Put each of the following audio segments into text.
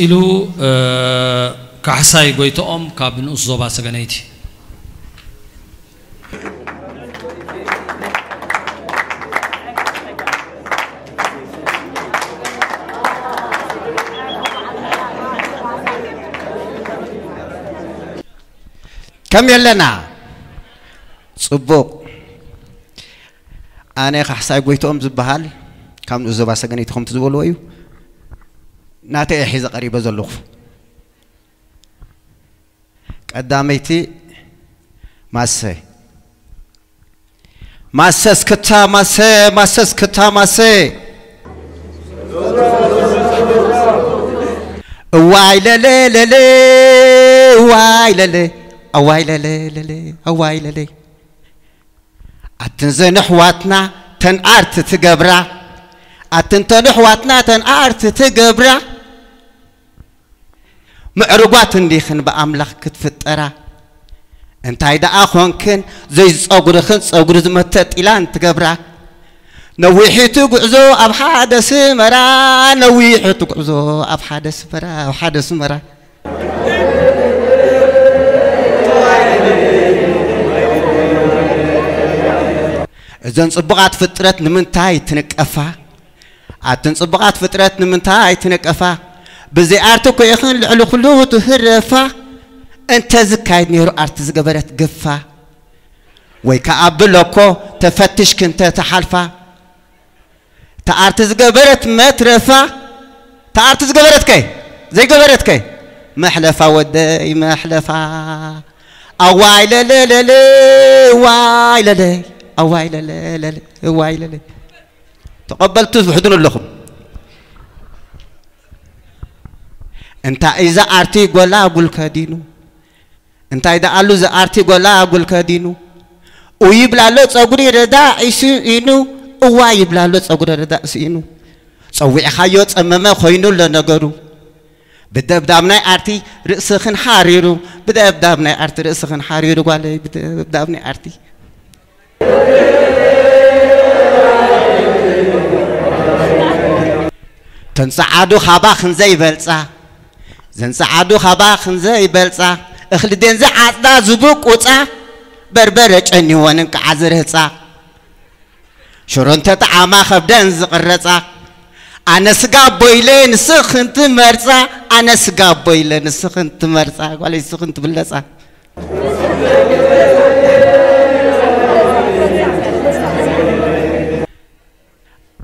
مسئلو كحساي آه، قويتهم كابن أصوبا سجنيتي كم يلنا صبوق. أنا خحساي قويتهم زبهال؟ كابن أصوبا سجنيتهم تزولوا أيوه ناتي حيز قريبة زلوخ قداميتي ماسي ماسس كتا ماسي ماسس كتا ماسي واي للي للي واي للي واي للي للي واي للي أتنزن حواتنا تنعرت تقبرا أتنتن حواتنا تنعرت تقبرا ኣትንተን ኣሕዋትና ተንኣርቲ ትገብራ ምዕርጓት እንዲኽን ብኣምላኽ ክትፍጠራ እንታይ ደኣ ኾንክን ዘይፀጉርኽን ፀጉሪ ዝመተጥ ኢላን ትገብራ ነዊሒቱ ጉዕዞ ኣብ ሓደ ስመራ ነዊሒቱ ጉዕዞ ኣብ ሓደ ስመራ ኣብ ሓደ ስመራ እዘን ፅቡቓት ፍጥረት ንምንታይ ትንቀፋ ኣተን ፅቡቓት ፍጥረት ንምንታይ بزي أرتوك يخن لعلو الخلوه تهرفا أنت زكايد نيرو أرت زقبرت قفا. ويكابلوكو تفتش كنت تحالفا. تأرت زقبرت مترفا. تا تأرت زقبرت كي؟ زي قبرت كي؟ محلفا ودي محلفا. أواي لا لا لا لا واي لا لا أواي لا لا لا واي لا لا. تقبلت بحضن اللخم. ኣለኹም እንታይ እዩ ዝኣርቲ ጎላ ጉል ከዲኑ እንታይ ደኣሉ ዝኣርቲ ጎላ ጉል ከዲኑ ኡ ይብላሎ ፀጉሪ ረዳእ ኢኑ እዋ ይብላሎ ፀጉሪ ረዳእ ስኢኑ ፀዊዕኻዮ ፀመመ ኮይኑ ለነገሩ ብደብዳብ ናይ ኣርቲ ርእስኽን ሓሪሩ ብደብዳብ ናይ ኣርቲ ርእስኽን ሓሪሩ ጓለይ ብደብዳብ ናይ ኣርቲ ተንፀዓዱ ካባ ክንዘይበልፃ ዘንፀዓዱ ካባ ክንዘይበልፃ እኽሊ ደን ዝዓፅዳ ዝብቁፃ በርበረ ጨኒወንን ከዓ ዝርህፃ ሽሮ እንተጠዓማ ከብደን ዝቕረፃ ኣነ ስጋ ቦይለ ንስኽን ትመርፃ ኣነ ስጋ ቦይለ ንስኽን ትመርፃ ጓለይ ንስኽን ትብለፃ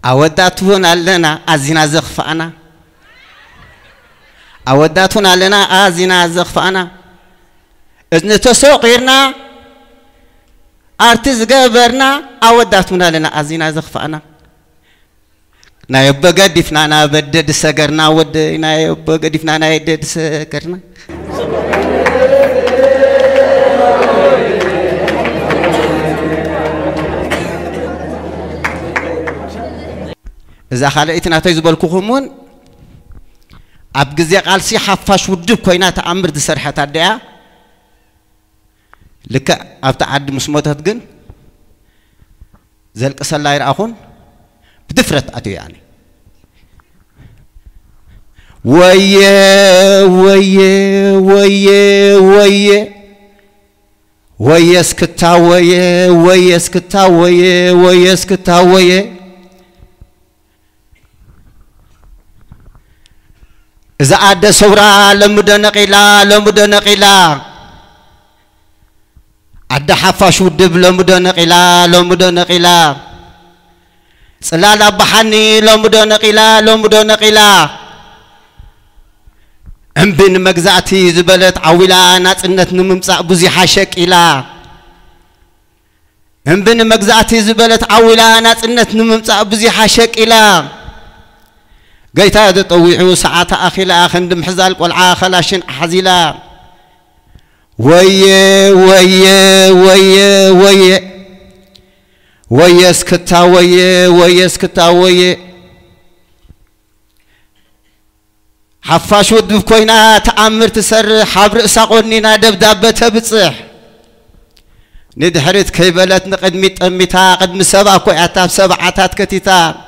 ኣወዳት እውን ኣለና ኣዚና ዘኽፍኣና أوداتنا لنا آزنا زخفأنا. إذن تسوقيرنا أرتز قبرنا أوداتنا لنا آزنا زخفأنا. ناي بقدفنا نا بدد سقرنا ود ناي بقدفنا نا يدد سقرنا. إذا خلقتنا تيزبل كوخمون أب جزية قالسي حفاش ودب كوينا تأمر تسرحة تدعى لك أب تعد مسموت هتجن ذلك سلا يرأخون بدفرت أتو يعني ويا ويا ويا ويا ويا سكتا ويا ويا سكتا ويا ويا سكتا ويا زاد سورا سورة لمدة نقيلة لمدة نقيلة أدى حفاش ودب لمدة نقيلة لمدة نقيلة سلالة بحني لمدة نقيلة لمدة نقيلة أم بين مجزاتي زبلت عويلة ناتنت نممسا بوزي حاشك إلى أم بين مجزاتي زبلت عويلة ناتنت نممسا بوزي حاشك إلى جيتا تطويعه ساعة أخيلا خندم حزال قل عاخلا شن حزيلا ويا ويا ويا ويا. ويا سكتا ويا ويا سكتا ويا. حفاش ود بكوينا تأمر تسر حبر ساقونينا دبدابة تبصح. ندحرت كيبلت نقد ميت أمتا قد مسبع كويعتا بسبعتات كتيتا.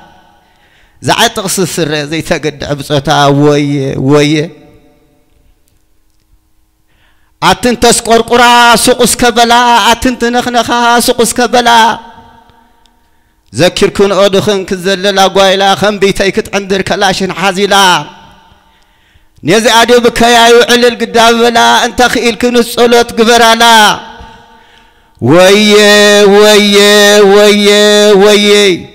زعت قصصر زي تقدع بصوتها وي وي. أتن تسقر قرا سقس كبلا أتن تنخنخا سقس كبلا. ذكركن أدخن كزللا قايلا خم بيتي كتعندر كلاشن حزيلا نيزي أدو بكيا يعلل قدام بلا أنت خيل كنو الصلاة قبرالا. وي وي وي وي, وي.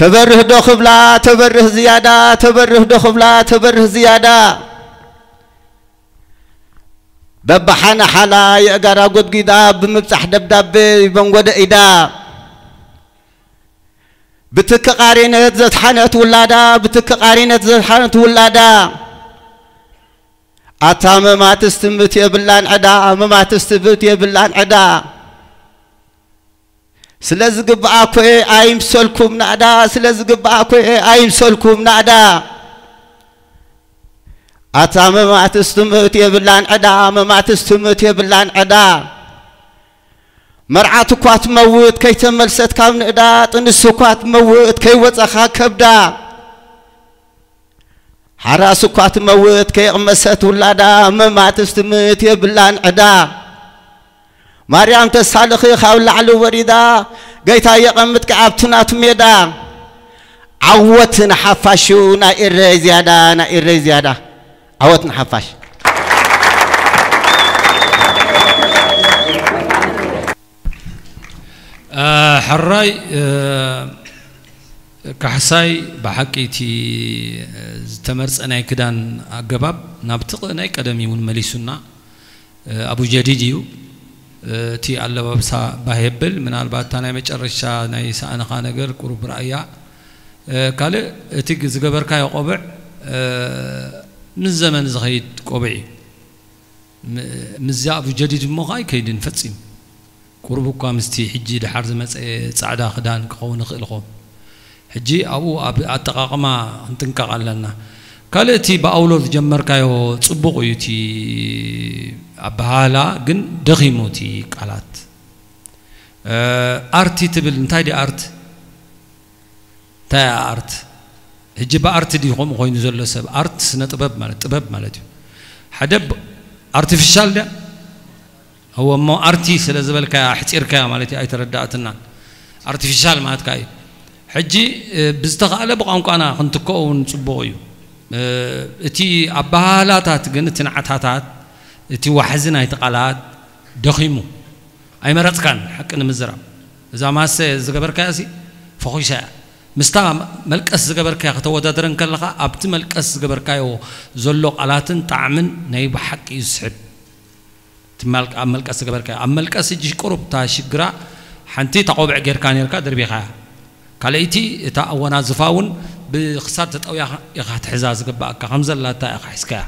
تبره دو خبلا تبره زيادة تبره دو خبلا تبره زيادة ببحان حالا يقرا قد قيدا بمبصح دبداب بنقود إيدا بتك قارنة زتحانة ولادا بتك قارنة زتحانة ولادا أتا ما تستمتي يبلان عدا ما تستمتي يبلان عدا سلزق باكو أيم سلكم نادا سلزق باكو أيم سلكم نادا اتام ما تستموت بلان عدا ما تستموت يبلان عدا مرعاتك واتموت كي تملست كام نقدا تنسك واتموت كي وتخا كبدا حراس حراسك واتموت كي أمست ولادا ما تستموت بلان عدا مريم تسالخي خاول لعلو وريدا قيتا يقمت كعبتنا تميدا عوتنا حفاشونا إري زيادة نا إري زيادة عوتنا حفاش آه حراي آه كحساي بحقيتي تمرس أنا كدان أجباب أنا قدمي من مليسنا أبو جديديو تی الله ببسا بهبل من البات تنها میچرش نیست آن خانگر کرب رعیا کاله تی زجبر که قبر نزمن زهید قبری مزیاب جدید مغای کیدن فتیم کرب کام استی حجی لحرز مس سعدا خدان کخون خلقم حجی أو آب اتقام انتن کعلنا کاله تی با اولو جمر که صبغیتی بهالا جن دغيموتي قالات ارتي تبل انتاي دي ارت تا ارت هجي با ارت دي هم خوين زلو سب ارت سنه طبب مالت طبب مالت حدب ارتفيشال ده هو مو ارتي سلازبلك كا مالتي اي ترداتنا ارتفيشال مالتك كاي حجي بزتغالة بزتقاله بقانقانا كنتكون صبويو اتي ابهالاتات جن تنعتاتات እቲ ናዕታታት እቲ ዋሕዚ ናይቲ ቃላት ደኺሙ ኣይመረፅካን ሓቂ ንምዝራብ እዛ ማሰ ዝገበርካያ ሲ ፈኺሻ እያ ምስታ መልቀስ ዝገበርካዮ ከተወዳደረን ከለኻ ኣብቲ መልቀስ ዝገበርካዮ ዘሎ ቃላትን ጣዕምን ናይ ብሓቂ እዩ ዝስሕብ ኣብ መልቀስ ዝገበርካዮ ኣብ መልቀስ እጂ ቁሩብ እታ ሽግራ ሓንቲ ተቆብዕ ጌርካ ነርካ ደርቢኻያ ካልአይቲ እታ ኣወናዝፋ እውን ብክሳድ ተጠውያ ኢኻ ትሕዛ ዝግባእካ ከም ዘላታ ኢኻ ሒዝካያ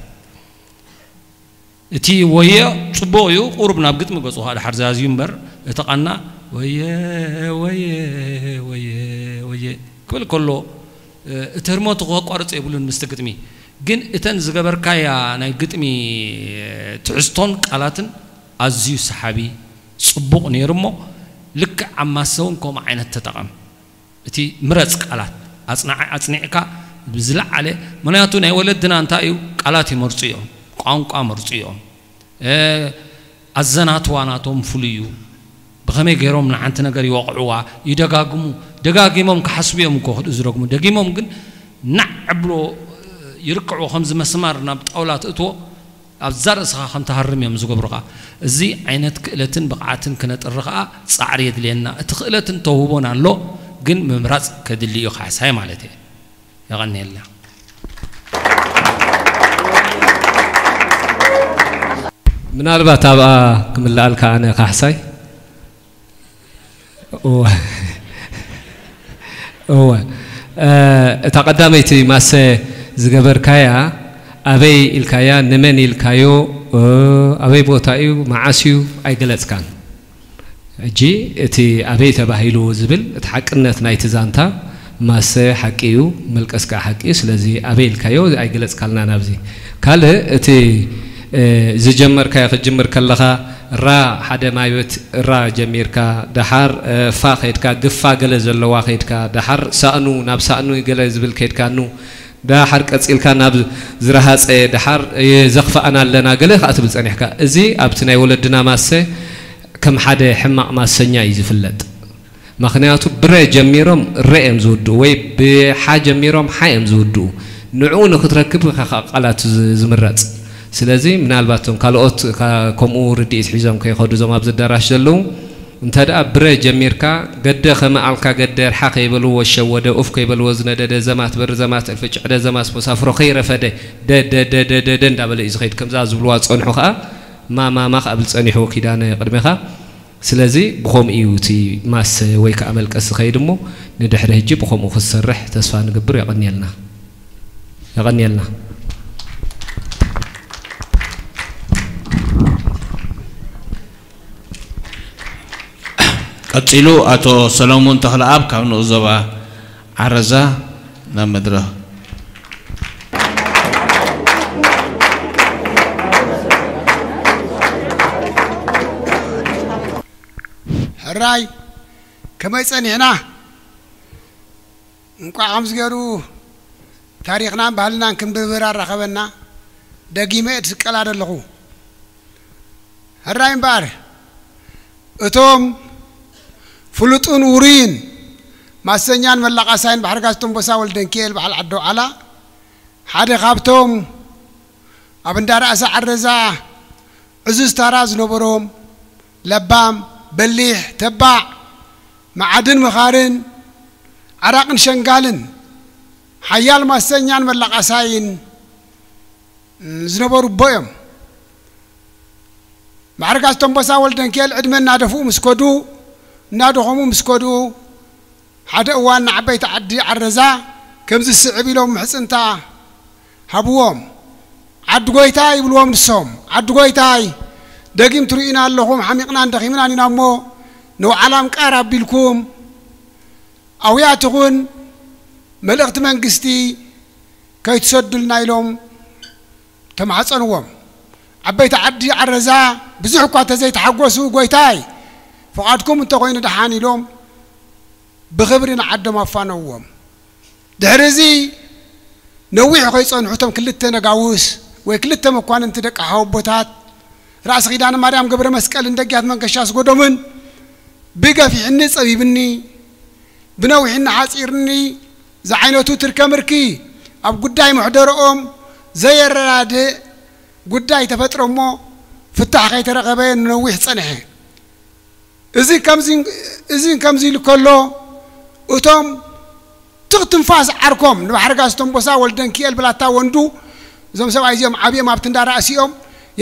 تي وهي صبويو قربنا بقت مقصو هذا حرزاز يمبر تقنا ويا ويا ويا ويا كل كله ترموت تقوى قارت يقولون مستقدمي جن اتن زجبر كايا ناي قدمي تعستون قالاتن أزيو سحابي صبوق نيرمو لك عما سون كوم عين التتقم تي مرز قالات أصنع أصنعك بزلع عليه مناتو ناي ولدنا أنتايو قالاتي مرصيهم ወለድና እንታይ እዩ ቃላት ይመርፁ እዮም ቋንቋ መርፁ እዮም ኣዘናትዋ ናቶም ፍሉይ እዩ ብኸመይ ገይሮም ንሓንቲ ነገር ይወቕዕዋ ይደጋግሙ ደጋጊሞም ክሓስቡ እዮም እኮ ክድኡ ዝረግሙ ደጊሞም ግን ናዕ ብሎ ይርክዑ ከምዚ መስማር ናብ ጣውላ ትእትዎ ኣብዛ ርእስኻ ከም ተሃርም እዮም ዝገብሩኻ እዚ ዓይነት ክእለትን ብቕዓትን ክነጥሪ ከዓ ፃዕሪ የድልየና እቲ ክእለትን ተውህቦን ኣሎ ግን ምምራፅ ከድሊ እዩ ካሕሳይ ማለት እየ ይቐኒየላ ምናልባት ኣብኣ ክምላኣልካ ኣነ ካሕሳይ እወ እታ ቀዳመይቲ ማሰ ዝገበርካያ ኣበይ ኢልካያ ንመን ኢልካዮ ኣበይ ቦታ እዩ መዓስ እዩ ኣይገለፅካን ሕጂ እቲ ኣበይ ተባሂሉ ዝብል እቲ ሓቅነት ናይቲ ዛንታ ማሰ ሓቂ እዩ መልቀስ ከዓ ሓቂ እዩ ስለዚ ኣበይ ኢልካዮ ኣይገለፅካልና ናብዚ ካልእ እቲ ዝጀመርካዮ ክጅምር ከለኻ ራ ሓደ ማይበት ራ ጀሚርካ ድሓር ፋ ከይድካ ግፋ ገለ ዘለዋ ከይድካ ድሓር ሳእኑ ናብ ሳእኑ ገለ ዝብል ከይድካ ኑ ድሓር ቀፂልካ ናብ ዝረሃፀ ድሓር ዘኽፋኣና ኣለና ገለ ከዓ ትብል ፀኒሕካ እዚ ኣብቲ ናይ ወለድና ማሰ ከም ሓደ ሕማቕ ማሰኛ እዩ ዝፍለጥ ምክንያቱ ብረ ጀሚሮም ረ እዮም ዝውድኡ ወይ ብሓ ጀሚሮም ሓ እዮም ዝውድኡ ንዕኡ ንክትረክብ ቃላት ዝምረፅ سلازي من الباتهم كالوت كمور ديت حزام كي خدوا زم أبز الدراش دلو انت هذا بره جميركا قد خم علكا قد در حقي بلو والشوا ده أفق يبلو وزن دا ده زمات بر زمات الفج ده زمات مسافر خير فده ده ده ده ده ده دا دا بل إزخيد كم زاز بلوات صنحو خا ما ما ما قبل صنحو كيدانا قدمي خا سلازي بخوم إيوتي ماس ويك عمل كأس خيدمو ندحره جي بخوم رح تسفان قبر يغني لنا يغني لنا ቀፂሉ ኣቶ ሰሎሞን ተኽለኣብ ካብ ንኡ ዞባ ዓረዛ ናብ መድረኽ ሕራይ ከመይ ፀኒሕና እንኳ ከምዚ ገይሩ ታሪክናን ባህልናን ክንብብር ኣረኸበና ደጊመ እትስቀላ ዘለኹ ሕራይ እምበኣር እቶም ፍሉጡን ውሩይን ማሰኛን መላቃሳይን ባሕርጋዝ ቶምቦሳ ወልደንኪኤል በዓል ዓዶ ዓላ ሓደ ካብቶም ኣብ እንዳ ራእሲ ዓረዛ ዕዙዝ ታራ ዝነበሮም ለባም በሊሕ ተባዕ መዓድን ምኻርን ዓራቅን ሸንጋልን ሓያል ማሰኛን መላቃሳይን ዝነበሩ ቦ እዮም ባሕርጋዝ ቶምቦሳ ወልደንኪኤል ዕድመ እናደፍኡ ምስ ከዱ እናደኸሙ ምስ ከዱ ሓደ እዋን ንዓበይቲ ዓዲ ዓረዛ ከምዚ ስዕብ ኢሎም ምሕፅንታ ሃብዎም ዓዲ ጎይታ ይብልዎም ንሶም ዓዲ ጎይታይ ደጊም ትርእዩና ኣለኹም ሓሚቕናን ደኺምናን ኢና እሞ ንባዕላም ቃር ኣቢልኩም ኣውያት ይኹን መልእኽቲ መንግስቲ ከይትሰዱልና ኢሎም ተማሓፀንዎም ዓበይቲ ዓዲ ዓረዛ ብዙሕ እኳ ተዘይተሓጐሱ ጎይታይ ፍቓድኩም እንተኮይኑ ድሓን ኢሎም ብክብሪ ንዓዶም ኣፋነውዎም ድሕሪ እዚ ነዊሕ ከይፀንሑቶም ክልተ ነጋውስ ወይ ክልተ መኳንንቲ ደቂ ሓወቦታት ራእሲ ኪዳነ ማርያም ገብረ መስቀልን ደጊያት መንገሻ ስጎዶምን ብገፊሕኒ ፀቢብኒ ብነዊሕኒ ሓፂርኒ ዝዓይነቱ ትርከምርኪ ኣብ ጉዳይ ምሕደሮኦም ዘየረዳድእ ጉዳይ ተፈጥሮ እሞ ፍታሕ ከይተረኸበ ንነዊሕ ፀንሐ እዚ ከምዚ እዚ ከምዚ ኢሉ ከሎ እቶም ትኽ ትንፋስ ዓርኮም ንባሕርጋዝ ቶምቦሳ ወልደንኪኤል ብላታ ወንዱ እዞም ሰብኣይ እዚኦም ዓብዮም ኣብቲ እንዳራእሲኦም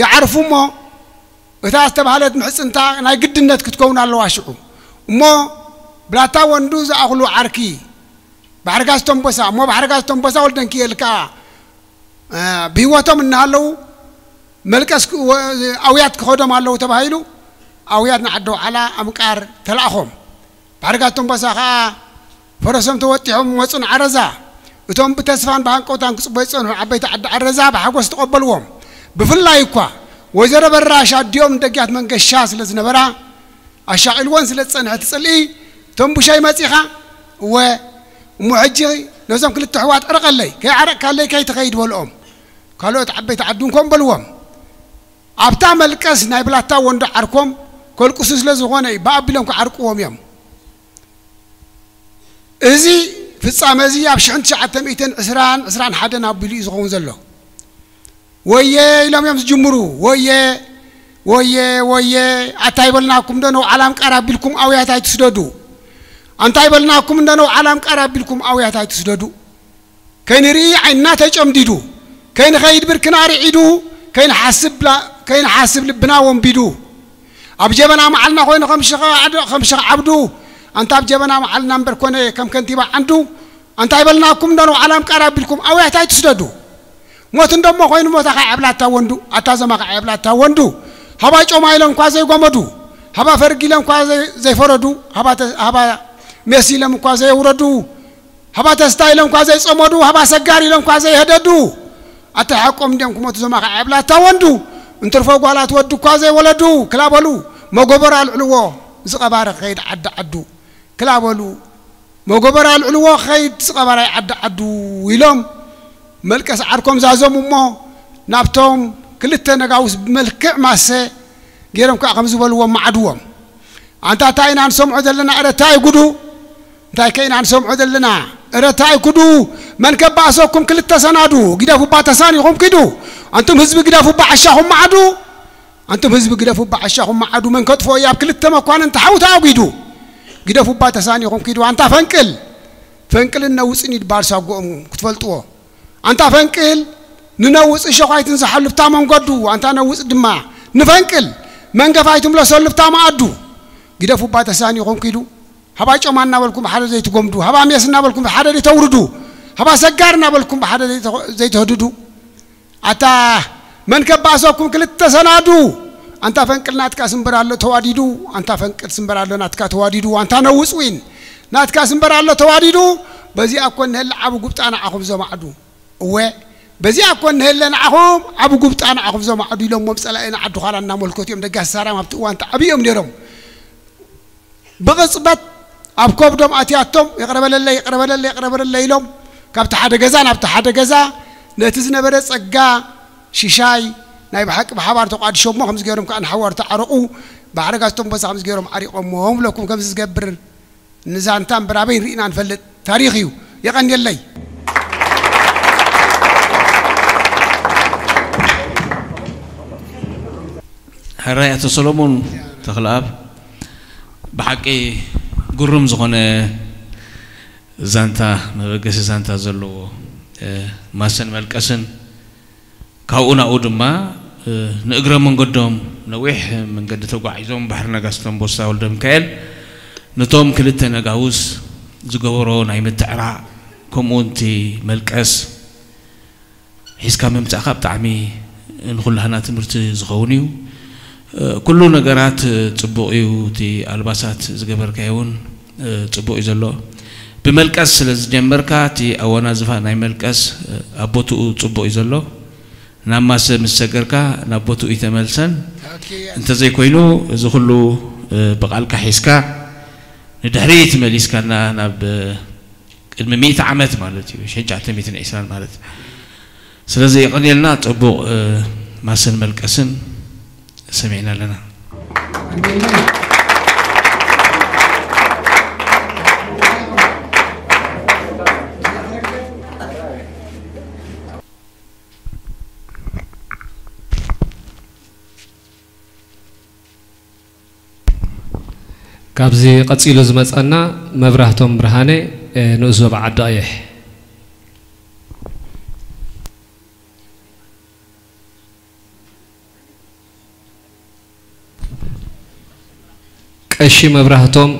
ይዓርፉ እሞ እታ ዝተባሃለት ምሕፅንታ ናይ ግድነት ክትከውን ኣለዋ ሽዑ እሞ ብላታ ወንዱ ዝኣኽሉ ዓርኪ ባሕርጋዝ ቶምቦሳ እሞ ባሕርጋዝ ቶምቦሳ ወልደንኪኤል ከዓ ብሂወቶም እናሃለዉ መልቀስ ኣውያት ክኸዶም ኣለዉ ተባሂሉ ኣውያት ንዓዶ ዓላ ኣምቃር ተለኣኾም ባሕርጋዝ ቶምቦሳ ከዓ ፈረሶም ተወጢሖም መፁን ዓረዛ እቶም ብተስፋን ብሃንቀውታን ክፅበዩ ፀንሑ ዓበይቲ ዓዲ ዓረዛ ብሓጎስ ተቐበልዎም ብፍላይ እኳ ወይዘሮ በራሽ ኣዲኦም ደጊያት መንገሻ ስለ ዝነበራ ኣሻቂልዎን ስለ ዝፀንሐ ትፅልኢ እቶም ቡሻይ መፂኻ እወ እሞ ሕጂ ነዞም ክልተ ኣሕዋት ዕርቀለይ ከይዓረቕካለይ ከይትኸይድ በልኦም ካልኦት ዓበይቲ ዓዲ እንኮም በልዎም ኣብታ መልቀስ ናይ ብላታ ወንዶ ዓርኮም ከልቁሱ ስለ ዝኾነ እዩ ብኣቢሎም ክዓርቅዎም እዮም እዚ ፍጻመ እዚ ኣብ 1920 ዕስራን ሓደን ኣቢሉ እዩ ዝኸውን ዘሎ ወየ ኢሎም እዮም ዝጅምሩ ወየ ወየ ወየ ኣታይ በልናኩም ዶ ነው ዓላም ቃር ኣቢልኩም ኣውያት ኣይትስደዱ እንታይ በልናኩም እንደ ነው ዓላም ቃር ኣቢልኩም ኣውያት ኣይትስደዱ ከይንርኢ ዓይንና ተጨምዲዱ ከይንኸይድ ብርክና ርዒዱ ከይንሓስብ ልብና ወንቢዱ أب جبنا معلنا خوينا خمسة عبد خمسة عبدو أنت أب جبنا معلنا بركونة كم كنتيبا عندو أنت يبلناكم دانو علام كارب بكم أو يحتاج تسددو موت ندم خوين موت خا عبلا تاوندو أتازم خا عبلا تاوندو هبا جو ما يلون قازي قمدو هبا فرقي لهم قازي زي فردو هبا هبا ميسي لهم قازي وردو هبا تستاي لهم قازي صمدو هبا سجاري لهم قازي هددو أتحكم دم كم تزم خا عبلا تاوندو انترفوا قالات ودو قازي ولدو كلابلو መጎበር ኣልዕልዎ ዝቐባረ ከይድ ዓዲ ዓዱ ክላበሉ መጎበር ኣልዕልዎ ከይድ ዝቐባራይ ዓዲ ዓዱ ኢሎም መልቀስ ዓርኮም ዛዞም እሞ ናብቶም ክልተ ነጋውስ ብመልክዕ ማሰ ገይሮም ከዓ ከም ዝበልዎም ማዓድዎም ኣንታ እንታይ ኢና ንሰምዖ ዘለና እረታይ ጉዱ እንታይ ከኢና ንሰምዖ ዘለና እረታይ ኩዱ መን ከባእሰኩም ክልተ ሰናዱ ግደፉባ ተሳኒኹም ኪዱ ኣንቱም ህዝቢ ግደፉባ ዓሻኹም ማዓዱ ኣንቱም ህዝቢ ግደፉባ ዓሻኹም ማዓዱ መን ከጥፎ እያብ ክልተ መኳንንቲ ሓውታ ኣጒዱ ግደፉባ ተሳኒኹም ኪዱ ኣንታ ፈንቅል ፈንቅል ነውፅን ይድባል ሳጎኦም ክትፈልጥዎ ኣንታ ፈንቅል ንነውፅ ሸኳይትን ዝሓልፍታ መንገዱ ኣንታ ነውፅ ድማ ንፈንቅል መንገፋይቱም ለሰልፍታ ማኣዱ ግደፉባ ተሳኒኹም ኪዱ ሃባ ጮማ እናበልኩም ብሓደ ዘይትጎምዱ ሃባ ሜስ እናበልኩም ብሓደ ዘይተውርዱ ሃባ ሰጋር እናበልኩም ብሓደ ዘይተህድዱ ኣታ መን ከባእሰኩም ክልተ ሰናዱ ኣንታ ፈንቅል ናትካ ስንበር ኣሎ ተዋዲዱ ኣንታ ፈንቅል ስንበር ኣሎ ናትካ ተዋዲዱ ኣንታ ነውፅ ዊን ናትካ ስንበር ኣሎ ተዋዲዱ በዚ እኮ ንህለ ዓብ ጉብጣ ንዓኹም ዘማዕዱ እወ በዚ እኮ ንህለ ንዓኹም ዓብ ጉብጣ ንዓኹም ዘማዕዱ ኢሎሞም ፀላእና ዓዱ ኋላ እናመልከቱ እዮም ደጋሲ ሳራም ኣብቲ እዋን ተዓብዮም ነይሮም ብቕፅበት ኣብ ከብዶም ኣትያቶም ይቕረበለለ ይቕረበለለ ይቕረበለለ ኢሎም ካብቲ ሓደ ገዛ ናብቲ ሓደ ገዛ ነቲ ዝነበረ ፀጋ شيشاي ناي بحق بحبار تقعد شو خمس زجيرهم كأن حوار تعرقوا بعرقاتهم بس خمس زجيرهم عريقهم وهم لكم كم زجبر نزان تام برابين رينا نفلت. تاريخيو. يقن يلي. هراي أتو سلمون تخلاب بحقي قرم زغنة زانتا نرجس زانتا زلو ماسن ملكسن. መልቀስን ካብኡ ናብኡ ድማ ንእግረ መንገዶም ነዊሕ መንገዲ ተጓዒዞም ባሕሪ ነጋስቶም ቦሳ ወልደ ሚካኤል ነቶም ክልተ ነጋውስ ዝገበሮ ናይ ምትዕራዕ ከምኡ እቲ መልቀስ ሒዝካ ምምፃእካ ብጣዕሚ ንኩላህና ትምህርቲ ዝኸውን እዩ ኩሉ ነገራት ፅቡቅ እዩ እቲ ኣልባሳት ዝገበርካዮ እውን ፅቡቅ እዩ ዘሎ ብመልቀስ ስለ ዝጀመርካ እቲ ኣወናዝፋ ናይ መልቀስ ኣብ ቦትኡ ፅቡቅ እዩ ዘሎ نعم نما سمسكركا نبوتو إتملسن أنت زي كوينو زخلو بقالك حسكا ندحريت مليسكا نب المميت عمت مالتي شجع تميت إسلام مالت سلزي قليلنا تبو ما سن ملكسن سمعنا لنا ካብዚ ቀፂሉ ዝመፀና መብራህቶም ብርሃነ ንእዞብ ዓዲ ቀይሕ ቀሺ መብራህቶም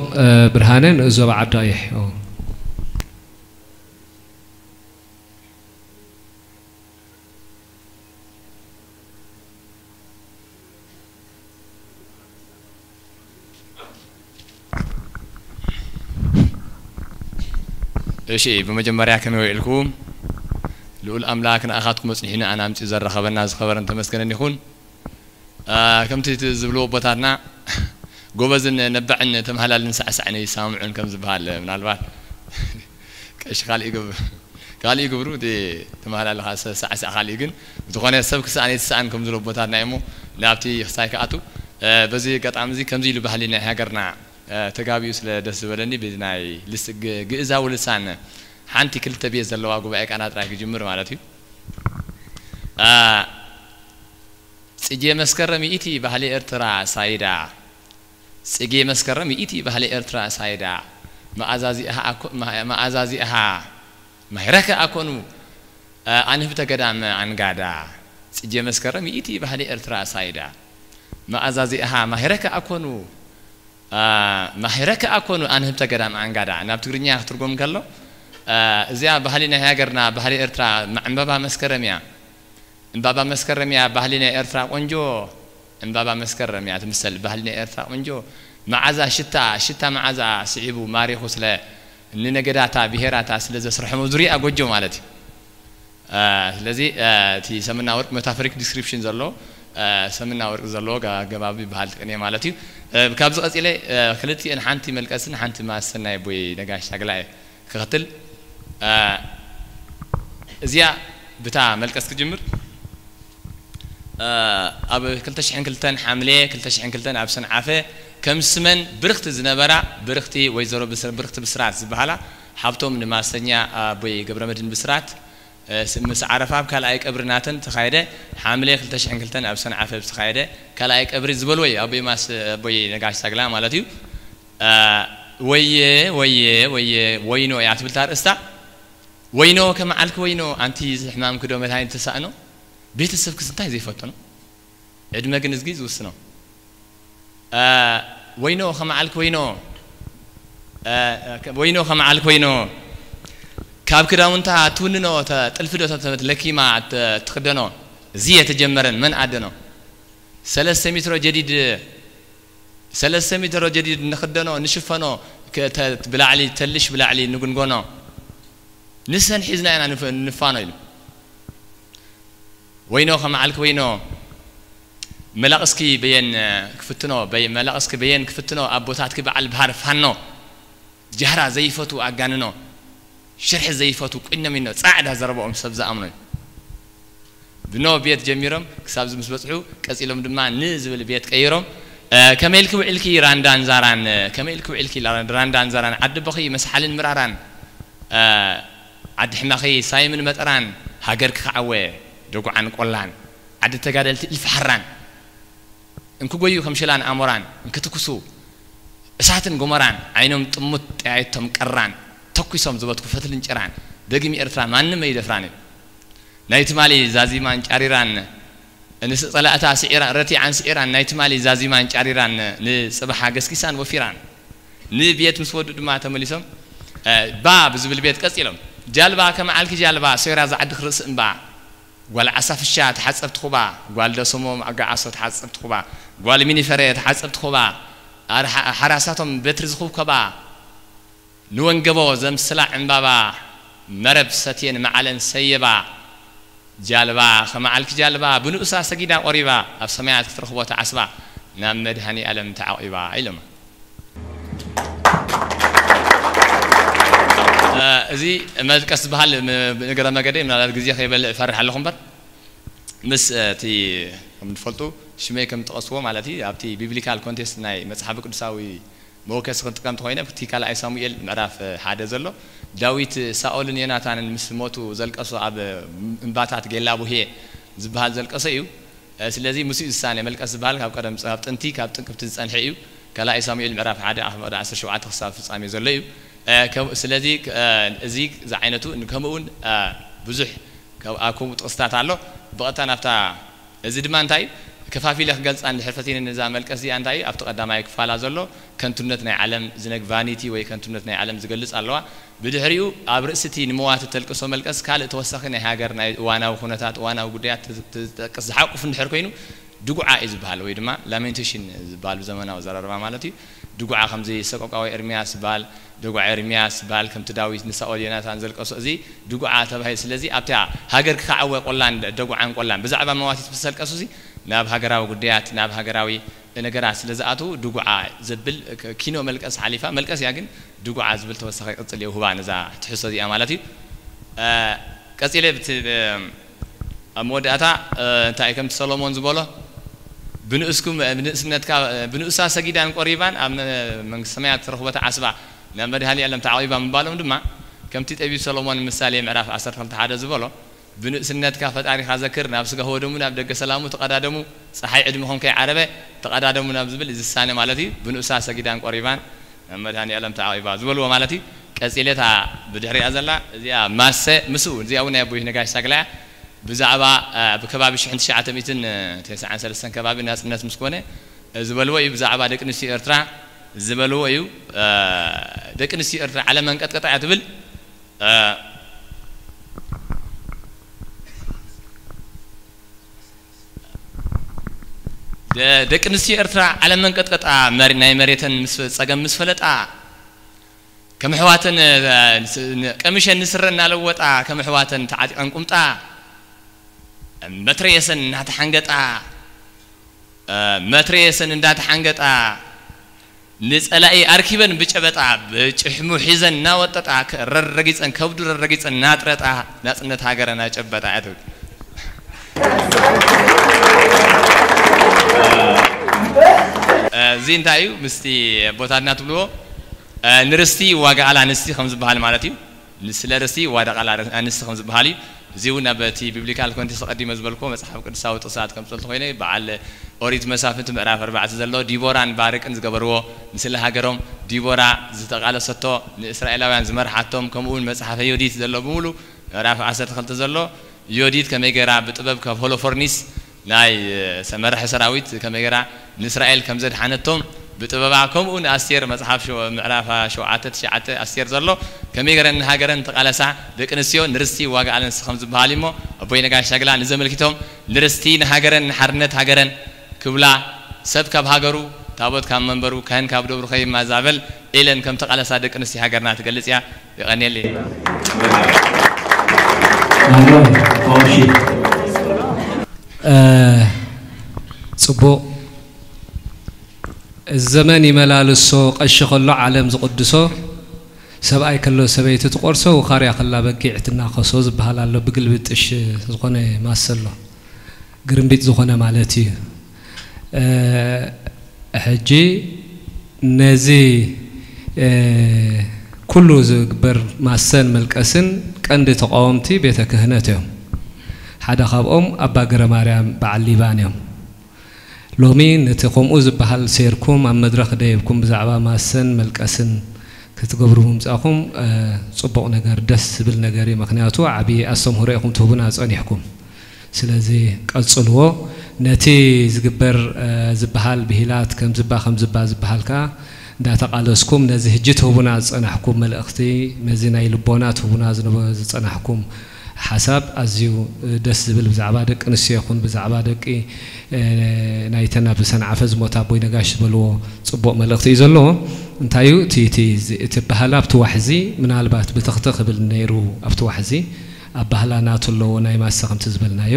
ብርሃነ ንእዞብ ዓዲ ቀይሕ እሺ በመጀመሪያ ከመይ ኢልኩም ልኡል ኣምላክ ንኣኻትኩም መፅኒሕና ኣና ምፂ ዘረኸበና ዝኸበረን ተመስገነን ይኹን ከምቲ ዝብልዎ ቦታትና ጎበዝን ነባዕን ተመሃላልን ሳዕሳዕን ይሰማምዑን ከም ዝበሃል ምናልባት ቀሺ ካሊእ ግብ ካሊእ ግብሩ እቲ ተመሃላለኻ ሳዕሳዕ ካሊእ ግን ዝኾነ ሰብ ክሳኣን የተሰኣን ከም ዝብሎ ቦታትና እሞ ናብቲ ክሳይ ከኣቱ በዚ ገጣሚ እዚ ከምዚ ኢሉ ባህሊ ናይ ሃገርና ተጋቢኡ ስለ ደስ ዝበለኒ ብናይ ግእዛዊ ልሳን ሓንቲ ክልተ ቤት ዘለዋ ጉባኤ ቃና ጥራይ ክጅምር ማለት እዩ። ጽጌ መስከረም ይእቲ ባህሊ ኤርትራ ሳይዳ ጽጌ መስከረም ይእቲ ባህሊ ኤርትራ ሳይዳ መኣዛዚእሃ ማይረከ ኣኮኑ ኣንህብተ ገዳም ኣንጋዳ ጽጌ መስከረም ይእቲ ባህሊ ኤርትራ ሳይዳ መኣዛዚእሃ ማይረከ ኣኮኑ ማሂረከ ኣኮኑ ኣንህብተ ገዳም ኣንጋዳ ናብ ትግርኛ ክትርጎም ከሎ እዚኣ ባህሊ ናይ ሃገርና ባህሊ ኤርትራ ዕምበባ መስከረም እያ ዕምበባ መስከረም እያ ባህሊ ናይ ኤርትራ ቆንጆ ዕምበባ መስከረም እያ ትምሰል ባህሊ ናይ ኤርትራ ቆንጆ መዓዛ ሽታ ሽታ መዓዛ ስዒቡ ማሪኹ ስለ ንነገዳታ ብሄራታ ስለ ዘስርሖሞ ዙርያ ጎጆ ማለት እዩ ስለዚ እቲ ሰምና ወርቅ ሜታፎሪክ ዲስክሪፕሽን ዘሎ سمنا ورق زلوجا بحال بهالتقنية مالتيو بكابز أسئلة خلتي أن حنتي ملكسن حنتي ما سنة بوي نجاش تقلعي خاتل زيا بتاع ملك اسك جمر أب كلتش عن كلتن حملة كلتش عن كلتن أبسن عافية كم سمن برخت زنبرة برختي ويزرو بسر برخت بسرعة زبالة حبتهم نما سنة بوي جبرمدين بسرعة ምስ ዓረፋ ኣብ ካልኣይ ቀብሪ ናተን ተኻየደ ሓምሌ 2002 ኣብ ሰንዓፈ ዝተኻየደ ካልኣይ ቀብሪ ዝበልዎ እዩ ኣቦይ ማስ ኣቦይ ነጋሽ ሳግላ ማለት እዩ ወየ ወየ ወየ ወይኖ እያ ትብል ታርእስታ ወይኖ ከመዓልክ ወይኖ ኣንቲ ሕማም ክዶ መድሃኒት ተሳእኖ ቤተሰብ ክስ እንታይ ዘይፈትኖ ዕድመ ግን እዝጊ ዝውስኖ ወይኖ ከመዓልክ ወይኖ ወይኖ ከመዓልክ ወይኖ كاب كداون تا توننو تا تلفدو تا تمتلكي ما تخدنو زي يتجمرن من عدنو سلسة متر جديد سلسة متر جديد نخدنو نشفنو بلعلي تلش بلعلي نقنقنو نسن حزنا أنا نفانو يلو وينو خم علك وينو ملاقسكي بين كفتنو بين ملاقسكي بين كفتنو أبو تاتك بعل بحر فهنو جهرة زي فتو أجاننو ኣጋንኖ ሽርሒ ዘይፈቱ ቁኖም ኢኖ ፃዕዳ ዘረብኦም ሰብ ዝኣምኖ እዩ ብኖ ቤት ጀሚሮም ክሳብ ዚ ምስ በፅሑ ቀፂሎም ድማ ንዝብል ቤት ቀይሮም ከመይ ኢልክ ውዒልኪ ራንዳን ዛራን ከመይ ኢልክ ውዒልኪ ራንዳን ዛራን ዓዲ በኺ መስሓልን ምራራን ዓዲ ሕማኺ ሳይምን መጠራን ሃገር ክዓወ ደጉዓን ቆላን ዓዲ ተጋደልቲ እልፊ ሓራን እንክጎዩ ከም ሽላን ኣሞራን እንክትኩሱ እሳትን ጎመራን ዓይኖም ጥሙት ጠያየቶም ቀራን تكويسهم زبط كفتل انشران دقيم إرتران ما نم يدفران نايت مالي زازي ما انشاريران نس طلعت سعيران رتي عن سئران نايت مالي زازي ما انشاريران نصبح حاجس كيسان وفيران نبيت مسود دم ما تمليسهم باب زبل بيت كسيلهم جالبا كما علك جالبا سيرا زعد خرس انبا قال عصف الشات حسب تخبا قال دسموم أجا عصف حسب تخبا قال ميني فريت حسبت خبا حراساتهم بترزخوا كبا نون نوەنگەبەوە زم سلا عمبابا مرب ستين معلن سيبا. جالبا خەمەعەلکی جالبا بنو ئوساسەگیدا ئۆریبا ئەف سەمەیات کتر خۆتە عەسبا نام مەدهەنی ألم تەعەوئیبا علم زي ما تكس بحال نقدر ما قدي من هذا الجزية خيبل فرح على خمبر. مس آه، تي من فلتو. شمي كم تقصوا مالتي عبتي بيبليكال كونتيست ناي مسحاب تساوي موكس كنت كم تهينا بتيكال أي سامويل معرف حدا زلوا داويت سأول يناتان المسلمات زلك أصلا عب مبات عت جل أبو هي زبال زلك أصيو سلازي مسيء السنة ملك أزبال كاب كرم سابت أنتي كاب تنكب تنسان حيو كلا إسماعيل سامويل معرف حدا أحمد عسر شو عت خصاف سامي زلوا سلازي زيك زعينته إن كمون بزح كاب أكو متقصتات على بقتنا فتا زيد ما انتاي كفافي لك قلت عن الحرفتين النظام الكسي أنت أي أبتقى دمائك فالا زلو تنتنا علم زنك فانيتي وي تنتنا علم زقلس الله بدحريو أب رأستي نموات تلقصو ملقص كالي توسخنا هاجرنا وأنا وخناتات وأنا وقديات تقص حقو في النحر كوينو دقعة إزبال وي دما لامنتشن إزبال بزمنا وزراربا مالتي دقعة خمزي سقوقاوي إرمياس بحال دقع إرمياس بحال كم تداوي نساء أولينا تنزل قصة أسوأ زي دقعة تبهي سلزي أبتع هاجر كعوة قلان دقعة قلان بزعبا مواتي بسلك زي ናብ ሃገራዊ ጉዳያት ናብ ሃገራዊ ነገራት ስለ ዝኣትዉ ድጉዓ ዘብል ኪኖ መልቀስ ሓሊፋ መልቀስ እያ ግን ድጉዓ ዝብል ተወሳኺ ቅፅል የውህባ ነዛ ትሕሶ እዚኣ ማለት እዩ ቀፂለ ኣብ መወዳእታ እንታይ ከምቲ ሰሎሞን ዝበሎ ብንእስኩም ብንእስነትካ ብንእሳ ሰጊዳን ቆሪባን ኣብ መንግስቲ ሰማያት ትረኽቦታ ዓስባ ናብ መድሃኒ ዓለም ተዓቂባ ምባሎም ድማ ከምቲ ጠቢብ ሰሎሞን ምሳሌ ምዕራፍ 12 ሓደ ዝበሎ بنسنت كافة تاريخ هذا كرنا بس جهود منا بدك سلامه تقدادمو صحيح عدمهم كي عربة تقدادمونا بزبل إذا السنة مالتي بنؤساس جدًا قريبان مدهني ألم تعايبا زبل ومالتي كسيلتها بدحري أزلا زي ماسة مسؤول زي أونا أبوه نجاش سكلا بزعبا بكباب شحن شعة ميتن تسعة سلسلة كباب الناس الناس مسكونة زبل ويو بزعبا دك نسي إرترا زبل ويو دك نسي إرترا على من قد قطعت بل ደቂ ኣንስትዮ ኤርትራ ዓለም መንቀጥቀጣ ናይ መሬተን ፀገም ምስ ፈለጣ ከም ኣሕዋተን ቀሚሸን ንስረ እናለወጣ ከም ኣሕዋተን ተዓጢቐን ቁምጣ መትረየሰን እናተሓንገጣ መትረየሰን እንዳተሓንገጣ ንጸላኢ ኣርኪበን ብጨበጣ ብጭሕሙ ሒዘን እናወጠጣ ረረጊፀን ከብዱ ረረጊፀን እናጥረጣ ናጽነት ሃገረና ጨበጣ እያ እዚ እንታይ እዩ ምስቲ ቦታትና ትብልዎ ንርስቲ ዋጋ ቃል ኣንስቲ ከም ዝበሃል ማለት እዩ ስለ ርስቲ ዋጋ ቃል ኣንስቲ ከም ዝበሃል እዩ እዚ እውን ኣብ እቲ ቢብሊካል ኮንቴክስት ቀዲመ ዝበልክዎ መፅሓፍ ቅዱሳዊ ጥቅሳት ከም ፅልቲ ኮይነ በዓል ኦሪት መሳፍንቲ ምዕራፍ ኣርባዕተ ዘሎ ዲቦራን ባርቅን ዝገበርዎ ምስለ ሃገሮም ዲቦራ ዝተቃለሰቶ ንእስራኤላውያን ዝመርሓቶም ከምኡ እውን መፅሓፈ ዮዲት ዘሎ ብምሉ ምዕራፍ 12 ዘሎ ዮዲት ከመይ ገይራ ብጥበብ ካብ ሆሎፎርኒስ ናይ መራሒ ሰራዊት ከመይ ገይራ ንእስራኤል ከም ዘድሓነቶም ብጥበባ ከምኡ ንኣስቴር መፅሓፍ ምዕራፍ ሸውዓተ ትሽዓተ ኣስቴር ዘሎ ከመይ ገረን ንሃገረን ተቃለሳ ደቂ ኣንስትዮ ንርስቲ ዋጋ ኣንስቲ ከም ዝበሃል እሞ ኣቦይ ነጋሽ ሸግላ ንዘመልኪቶም ንርስቲ ንሃገረን ንሓርነት ሃገረን ክብላ ሰብ ካብ ሃገሩ ታቦት ካብ መንበሩ ካህን ካብ ደብሩ ከይማዛበል ኢለን ከም ተቃለሳ ደቂ ኣንስቲ ሃገርና ትገልጽ እያ ይቐኒየል ጽቡቕ الزمن يملالسو قش خلو عالم زقدسو ሰብኣይ ከሎ ሰበይቲ ትቆርሶ ውኻርያ ከላ በጊዕ ትናኸሶ ዝበሃል ኣሎ ብግልብጥሽ ዝኾነ ማሰሎ ግርምቢጥ ዝኾነ ማለት እዩ ሕጂ ነዚ ኩሉ ዝግበር ማሰን መልቀስን ቀንዲ ተቃወምቲ ቤተ ክህነት እዮም ሓደ ካብኦም ኣባ ገረ ማርያም በዓል ሊባን እዮም ሎሚ ነቲ ከምኡ ዝበሃል ሴርኩም ኣብ መድረክ ደየብኩም ብዛዕባ ማሰን መልቀስን ክትገብሩ ምምፃኹም ፅቡቕ ነገር ደስ ዝብል ነገር እዩ ምክንያቱ ዓብዪ ኣስተምህሮ ኢኹም ትህቡና ፀኒሕኩም ስለዚ ቀፅልዎ ነቲ ዝግበር ዝበሃል ብሂላት ከም ዝባ ከም ዝባ ዝበሃል ከዓ እንዳተቃለስኩም ነዚ ሕጂ ትህቡና ዝፀናሕኩም መልእኽቲ ነዚ ናይ ልቦና ትህቡና ዝፀናሕኩም ሓሳብ ኣዝዩ ደስ ዝብል ብዛዕባ ደቂ ኣንስትዮ ይኹን ብዛዕባ ደቂ ናይተን ኣብ ሰንዓፈ ዝሞታ ቦይ ነጋሽ ዝበልዎ ፅቡቕ መልእኽቲ እዩ ዘለዎ እንታይ እዩ እቲ እቲ ባህላ ኣብቲ ዋሕዚ ምናልባት ብትኽቲ ክብል ነይሩ ኣብቲ ዋሕዚ ኣብ ባህላ ናቱ ኣለዎ ናይ ማሰ ከምቲ ዝበልናዮ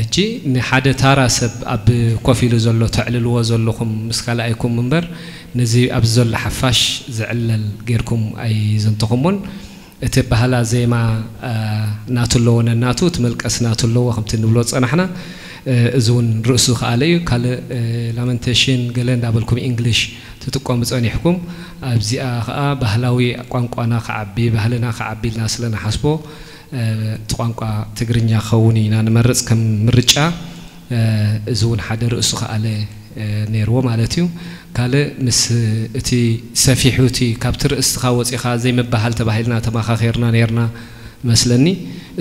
ሕጂ ንሓደ ታራ ሰብ ኣብ ኮፍ ኢሉ ዘሎ ተዕልልዎ ዘለኹም ምስ ካልኣይኩም እምበር ነዚ ኣብዚ ዘሎ ሓፋሽ ዝዕለል ጌርኩም ኣይዘንትኹምን እቲ ባህላ ዜማ ናቱ ኣለዎ ነናቱ እቲ መልቀስ ናቱ ኣለዎ ከምቲ ንብሎ ፀናሕና እዚ እውን ርእሱ ከኣለ እዩ ካልእ ላመንቴሽን ገለ እንዳበልኩም እንግሊሽ ትጥቀሙ ፀኒሕኩም ኣብዚኣ ከዓ ባህላዊ ቋንቋና ክዓቢ ባህልና ክዓቢ ኢልና ስለናሓስቦ እቲ ቋንቋ ትግርኛ ክኸውን ኢና ንመርፅ ከም ምርጫ እዚ እውን ሓደ ርእሱ ከኣለ ነይርዎ ማለት እዩ ካልእ ምስ እቲ ሰፊሑ እቲ ካብቲ ርእስትኻ ወፂኻ ዘይምባሃል ተባሂልና ተመኻኺርና ነርና መስለኒ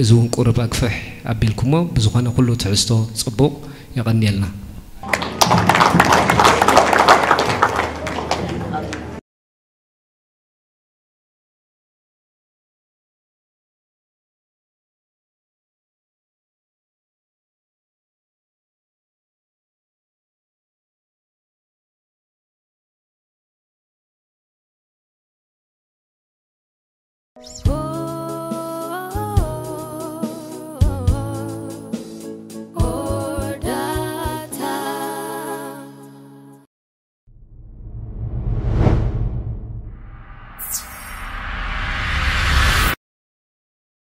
እዚ እውን ቁርብ ኣግፍሕ ኣቢልኩሞ ብዝኾነ ኩሉ ትሕዝቶ ፅቡቕ ይቐኒየልና